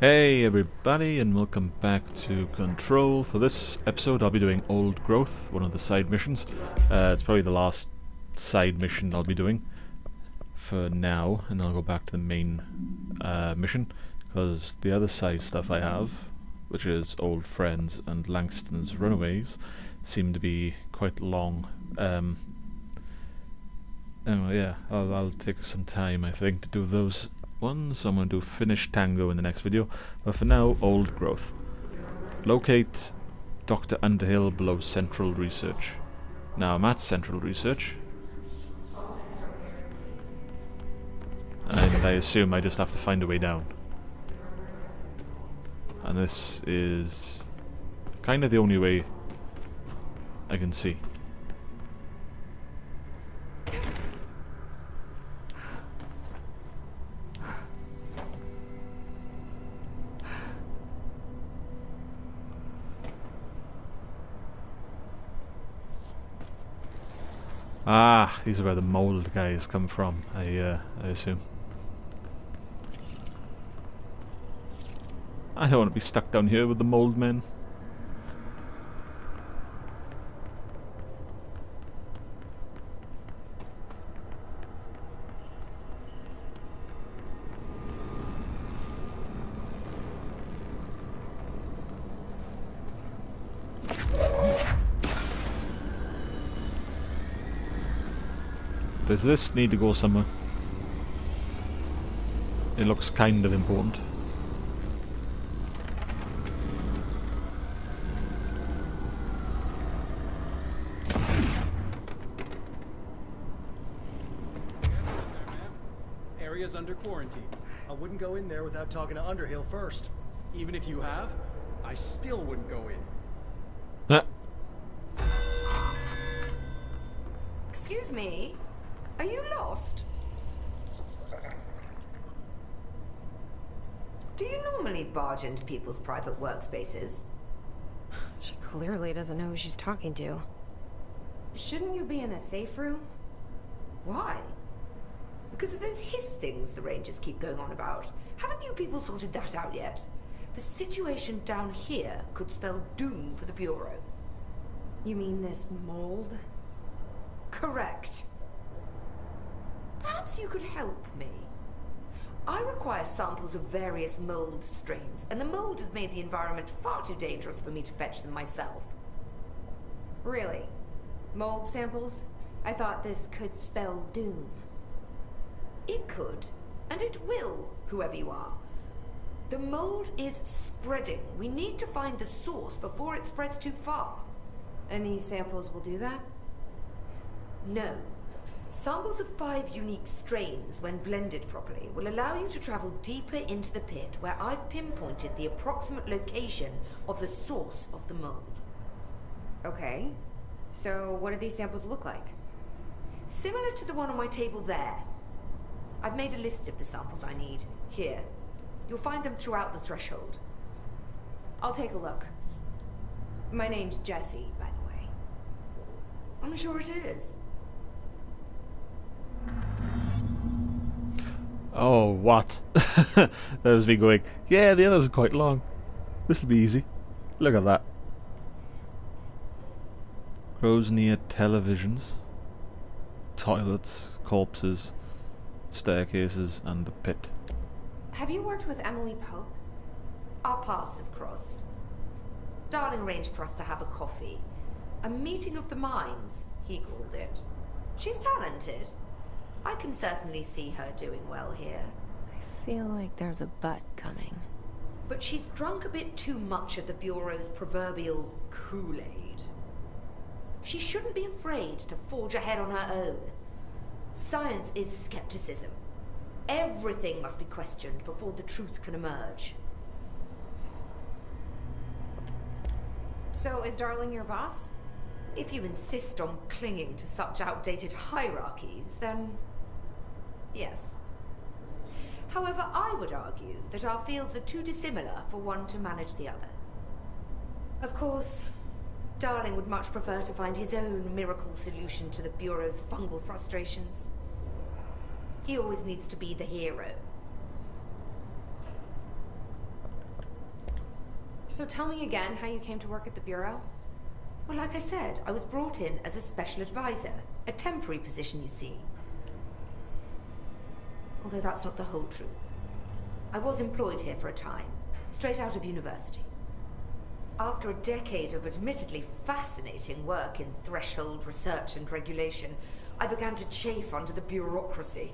Hey everybody and welcome back to Control. For this episode I'll be doing Old Growth, one of the side missions. Uh, it's probably the last side mission I'll be doing for now and I'll go back to the main uh, mission because the other side stuff I have, which is Old Friends and Langston's Runaways, seem to be quite long. Um, anyway, yeah, I'll, I'll take some time I think to do those one, so I'm going to Finnish Tango in the next video. But for now, Old Growth. Locate Dr. Underhill below Central Research. Now I'm at Central Research. And I assume I just have to find a way down. And this is kind of the only way I can see. Ah, these are where the mold guys come from, I, uh, I assume. I don't want to be stuck down here with the mold men. Does this need to go somewhere? It looks kind of important. Area's under quarantine. I wouldn't go in there without talking to Underhill first. Even if you have, I still wouldn't go in. Ah, Excuse me? Are you lost? Do barge into people's private workspaces? She clearly doesn't know who she's talking to. Shouldn't you be in a safe room? Why? Because of those hiss things the Rangers keep going on about. Haven't you people sorted that out yet? The situation down here could spell doom for the Bureau. You mean this mold? Correct. Perhaps you could help me. I require samples of various mold strains, and the mold has made the environment far too dangerous for me to fetch them myself. Really? Mold samples? I thought this could spell doom. It could, and it will, whoever you are. The mold is spreading. We need to find the source before it spreads too far. And these samples will do that? No. Samples of five unique strains, when blended properly, will allow you to travel deeper into the pit where I've pinpointed the approximate location of the source of the mold. Okay. So what do these samples look like? Similar to the one on my table there. I've made a list of the samples I need. Here. You'll find them throughout the threshold. I'll take a look. My name's Jessie, by the way. I'm sure it is. Oh, what? that was me going, yeah, the others are quite long. This will be easy. Look at that. Crows near televisions, toilets, corpses, staircases, and the pit. Have you worked with Emily Pope? Our paths have crossed. Darling arranged for us to have a coffee. A meeting of the minds, he called it. She's talented. I can certainly see her doing well here. I feel like there's a but coming. But she's drunk a bit too much of the Bureau's proverbial Kool-Aid. She shouldn't be afraid to forge ahead on her own. Science is skepticism. Everything must be questioned before the truth can emerge. So is Darling your boss? If you insist on clinging to such outdated hierarchies, then yes. However, I would argue that our fields are too dissimilar for one to manage the other. Of course, Darling would much prefer to find his own miracle solution to the Bureau's fungal frustrations. He always needs to be the hero. So tell me again how you came to work at the Bureau? Well, like I said, I was brought in as a special advisor. A temporary position, you see. Although that's not the whole truth. I was employed here for a time, straight out of university. After a decade of admittedly fascinating work in threshold research and regulation, I began to chafe under the bureaucracy.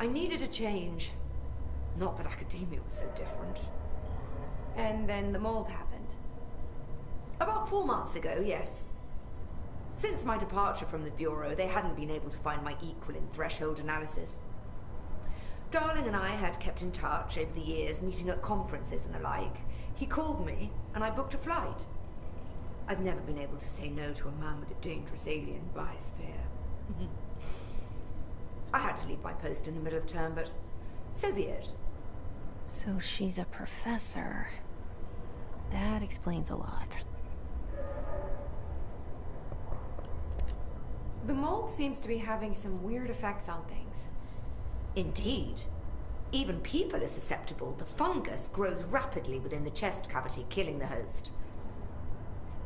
I needed a change. Not that academia was so different. And then the mold happened. About four months ago, yes. Since my departure from the Bureau, they hadn't been able to find my equal in threshold analysis. Darling and I had kept in touch over the years, meeting at conferences and the like. He called me, and I booked a flight. I've never been able to say no to a man with a dangerous alien biosphere. I had to leave my post in the middle of term, but so be it. So she's a professor. That explains a lot. The mold seems to be having some weird effects on things. Indeed. Even people are susceptible. The fungus grows rapidly within the chest cavity, killing the host.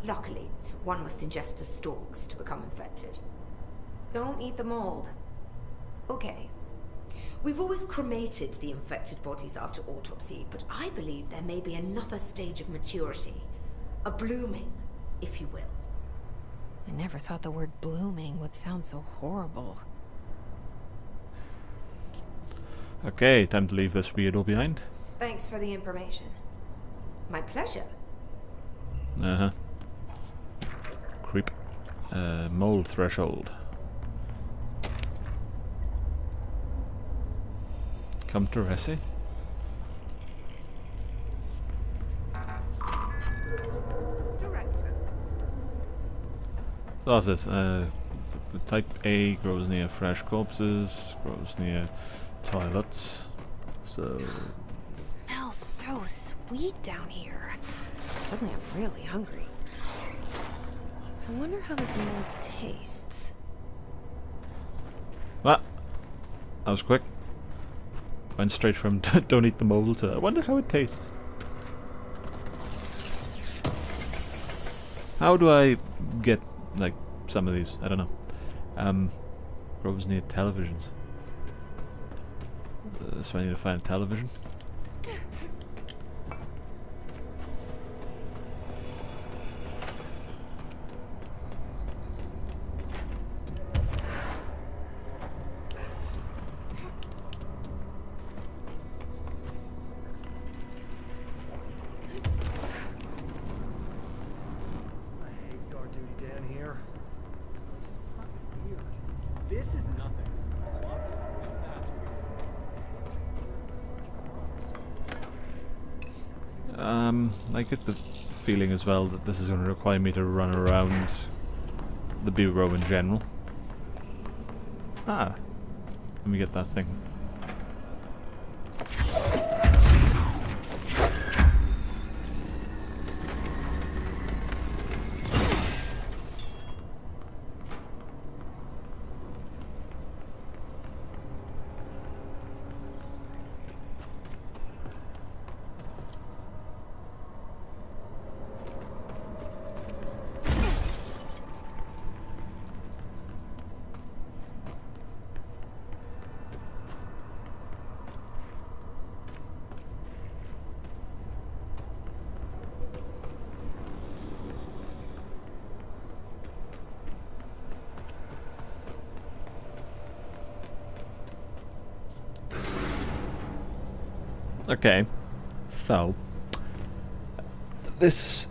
Luckily, one must ingest the stalks to become infected. Don't eat the mold. Okay. We've always cremated the infected bodies after autopsy, but I believe there may be another stage of maturity. A blooming, if you will. I never thought the word blooming would sound so horrible. Okay, time to leave this weirdo behind. Thanks for the information. My pleasure. Uh-huh. Creep. Uh, mold threshold. Come to Resi. Director. So what's this? Uh, type A grows near fresh corpses, grows near toilets. So It smells so sweet down here. Suddenly I'm really hungry. I wonder how this mold tastes. What? That was quick. Went straight from don't eat the mold to I wonder how it tastes. How do I get like some of these? I don't know. Um, grows near televisions. Uh, so I need to find a television. Um, I get the feeling as well that this is going to require me to run around the bureau in general. Ah, let me get that thing. Okay, so this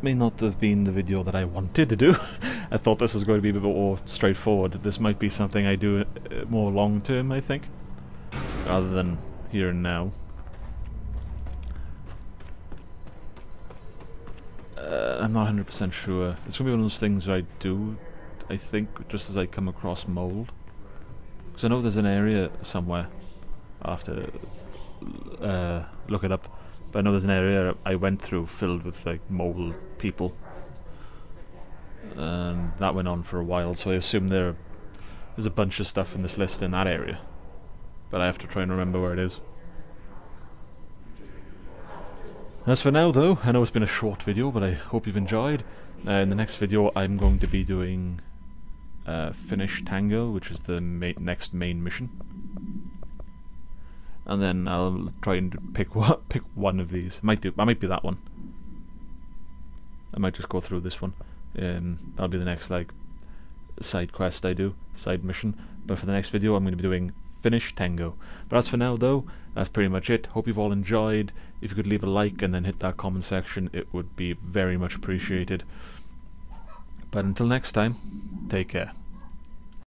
may not have been the video that I wanted to do. I thought this was going to be a bit more straightforward. This might be something I do uh, more long term, I think, rather than here and now. Uh, I'm not 100% sure. It's going to be one of those things I do, I think, just as I come across mold. Because I know there's an area somewhere. To uh, look it up. But I know there's an area I went through filled with like mold people. And that went on for a while, so I assume there there's a bunch of stuff in this list in that area. But I have to try and remember where it is. As for now, though, I know it's been a short video, but I hope you've enjoyed. Uh, in the next video, I'm going to be doing uh, Finnish Tango, which is the ma next main mission. And then I'll try and pick what pick one of these. Might do. I might be that one. I might just go through this one. Um, that'll be the next like side quest I do, side mission. But for the next video, I'm going to be doing Finnish Tango. But as for now, though, that's pretty much it. Hope you've all enjoyed. If you could leave a like and then hit that comment section, it would be very much appreciated. But until next time, take care.